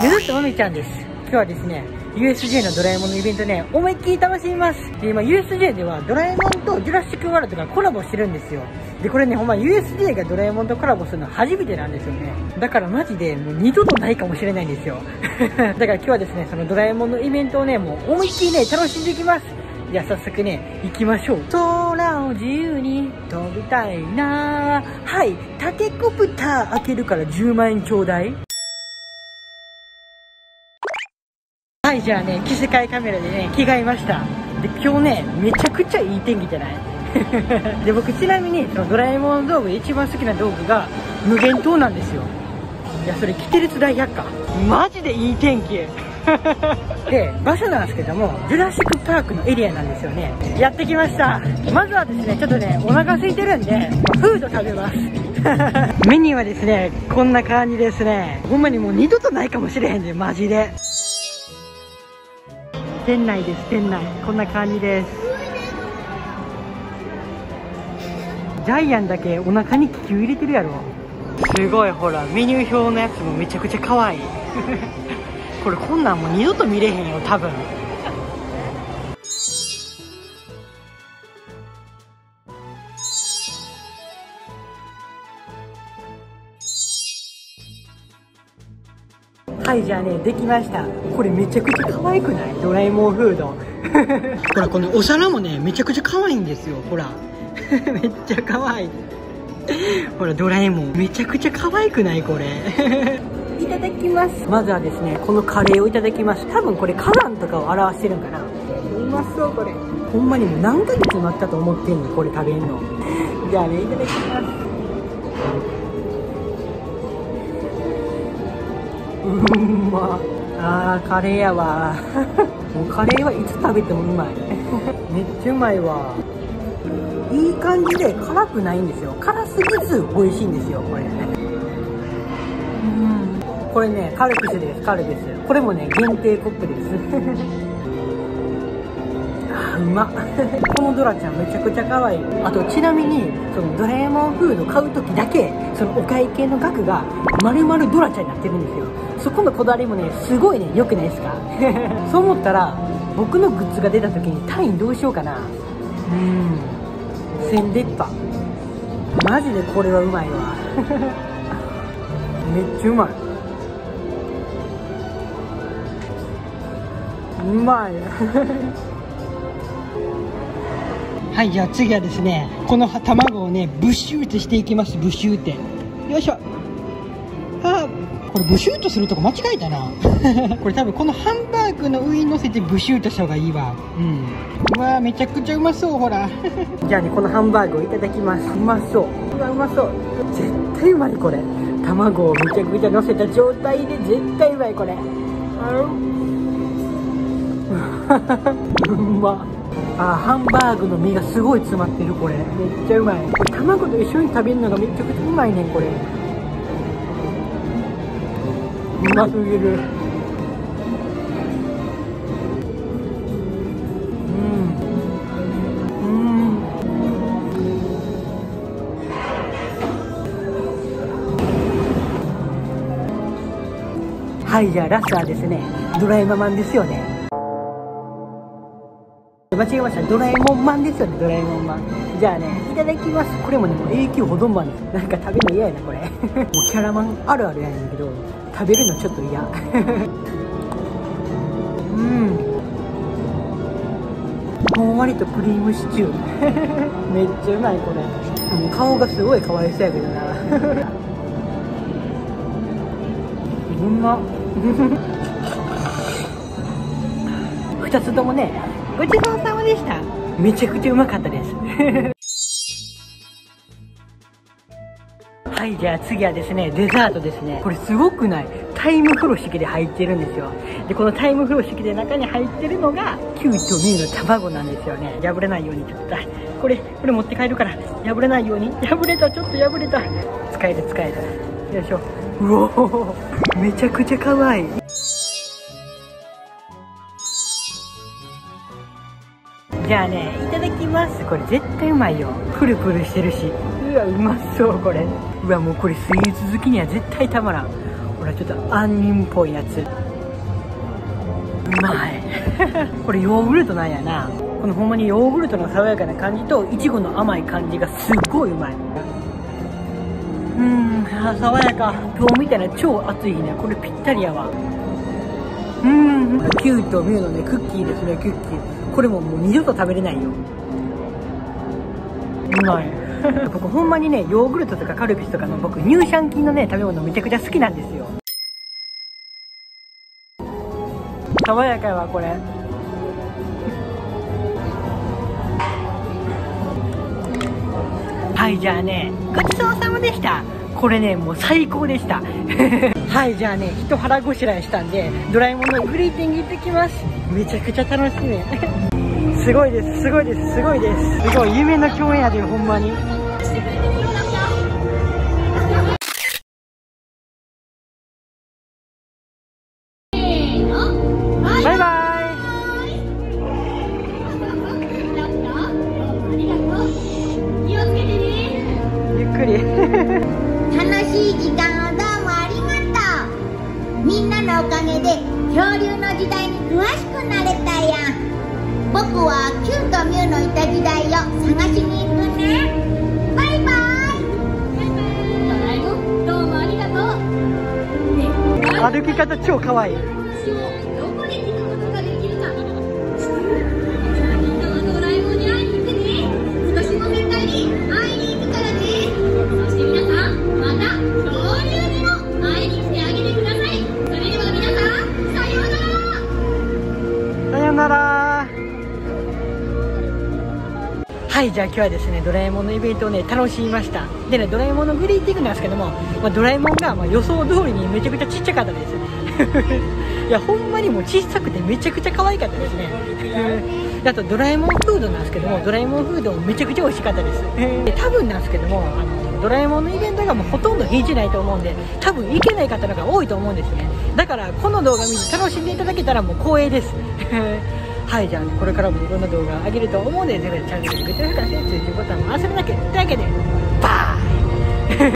ゆずっとまみちゃんです。今日はですね USJ のドラえもんのイベントね思いっきり楽しみます。で今 USJ ではドラえもんとジュラシック・ワールドがコラボしてるんですよ。でこれねほんま USJ がドラえもんとコラボするの初めてなんですよね。だからマジでもう二度とないかもしれないんですよ。だから今日はですねそのドラえもんのイベントをねもう思いっきりね楽しんでいきます。じゃあ早速ね行きましょう。空を自由に飛びたいなはいタケコプター開けるから10万円ちょうだい。はいじゃあね着せ替えカメラでね着替えました。で今日ねめちゃくちゃいい天気じゃない？で僕ちなみにそのドラえもん道具一番好きな道具が無限島なんですよ。いやそれキテレツ大百科。マジでいい天気。で場所なんですけどもジュラシック・パークのエリアなんですよね。やってきました。まずはですねちょっとねお腹空いてるんでフード食べます。メニューはですねこんな感じですね。ほんまにもう二度とないかもしれへんでマジで。店内です。店内。こんな感じです。ジャイアンだけお腹に気球入れてるやろ。すごいほら。メニュー表のやつもめちゃくちゃ可愛い。これこんなんもう二度と見れへんよ多分。はいじゃあねできました。これめちゃくちゃ可愛くない？ドラえもんフード。ほらこのお皿もねめちゃくちゃ可愛いんですよ。ほら。めっちゃ可愛い。ほらドラえもん。めちゃくちゃ可愛くない？これ。いただきます。まずはですねこのカレーをいただきます。多分これ火山とかを表してるんかな。うまそうこれ。ほんまにもう何ヶ月待ったと思ってんのこれ食べんの。じゃあねいただきますうん。まあーカレーやわ。もうカレーはいつ食べてもうまい。めっちゃうまいわ。いい感じで辛くないんですよ。辛すぎず美味しいんですよこれ。うん。これねカルピスですカルピス。これもね限定コップです うま このドラちゃんめちゃくちゃ可愛い。あとちなみにそのドラえもんフード買う時だけそのお会計の額が丸々ドラちゃんになってるんですよ。そこのこだわりもねすごいね良くないですか？そう思ったら僕のグッズが出た時に単位どうしようかな。うん。千出っ歯マジでこれはうまいわ。めっちゃうまい。うまい。はいじゃあ次はですねこの卵をねブシューってしていきますブシューって。よいしょ。あこれブシューとするとこ間違えたな。これ多分このハンバーグの上に乗せてブシューとした方がいいわ。うん。うわめちゃくちゃうまそうほら。じゃあねこのハンバーグをいただきます。うまそう。うわうまそう。絶対うまいこれ。卵をめちゃくちゃ乗せた状態で絶対うまいこれ。あ うまっ。あハンバーグの身がすごい詰まってるこれ。めっちゃうまい。卵と一緒に食べるのがめちゃくちゃうまいねんこれ。うますぎる。うん。うん。はいじゃあラストはですねドラえもんマンですよね。間違えました。ドラえもんマンですよねドラえもんマンじゃあねいただきます。これもねもう永久保存版です。なんか食べるの嫌やなこれ。もうキャラマンあるあるやねんけど食べるのちょっと嫌。うん。ほんわりとクリームシチュー。めっちゃうまいこれ。顔がすごいかわいそうやけどな。うま。っ2つともねごちそうさまでした。めちゃくちゃうまかったです。はいじゃあ次はですねデザートですね。これすごくない。タイム風呂敷で入ってるんですよ。でこのタイム風呂敷で中に入ってるのがキュウとミの卵なんですよね。破れないようにちょっと。これこれ持って帰るから。破れないように。破れたちょっと破れた。使える使える。よいしょ。うおめちゃくちゃ可愛いじゃあねいただきます。これ絶対うまいよ。プルプルしてるし。うわうまそうこれ。うわもうこれスイーツ好きには絶対たまらん。ほれちょっと杏仁っぽいやつ。うまい。これヨーグルトなんやな。このほんまにヨーグルトの爽やかな感じといちごの甘い感じがすっごいうまい。うん爽やか。今日みたいな超暑い日ね。これぴったりやわ。うん。キューとミュウのねクッキーですねクッキー。これももう二度と食べれないよ。うまい。僕ほんまにねヨーグルトとかカルピスとかの僕乳酸菌のね食べ物めちゃくちゃ好きなんですよ。爽やかやわこれ。はいじゃあねごちそうさまでした。これねもう最高でした はいじゃあね人腹ごしらえしたんでドラえもんのグリーティング行ってきます。めちゃくちゃ楽しみ。すごいですすごいですすごいです。すごい夢の共演やでほんまに。で恐竜の時代に詳しくなれたやん。僕はキューとミュウのいた時代を探しに行くね。バイバイ。どうもありがとう。歩き方超かわいい。いじゃあ今日はですねドラえもんのイベントをね楽しみました。でねドラえもんのグリーティングなんですけども、まあ、ドラえもんがま予想通りにめちゃくちゃちっちゃかったです。いやほんまにもう小さくてめちゃくちゃ可愛かったですね。あとドラえもんフードなんですけどもドラえもんフードもめちゃくちゃ美味しかったです。で多分なんですけどもあのドラえもんのイベントがもうほとんど日にちないと思うんで多分行けない方の方が多いと思うんですね。だからこの動画見て楽しんでいただけたらもう光栄です。はいじゃあ、ね、これからもいろんな動画あげると思うのでぜひチャンネル登録してください通知ボタンも忘れなきゃというわけでバーン